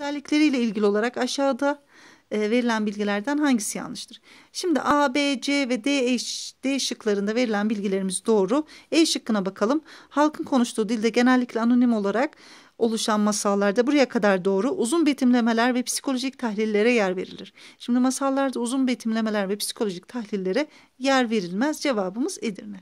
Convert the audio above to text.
özellikleriyle ilgili olarak aşağıda e, verilen bilgilerden hangisi yanlıştır? Şimdi A, B, C ve D, E, D şıklarında verilen bilgilerimiz doğru. E şıkkına bakalım. Halkın konuştuğu dilde genellikle anonim olarak oluşan masallarda buraya kadar doğru uzun betimlemeler ve psikolojik tahlillere yer verilir. Şimdi masallarda uzun betimlemeler ve psikolojik tahlillere yer verilmez. Cevabımız Edirne.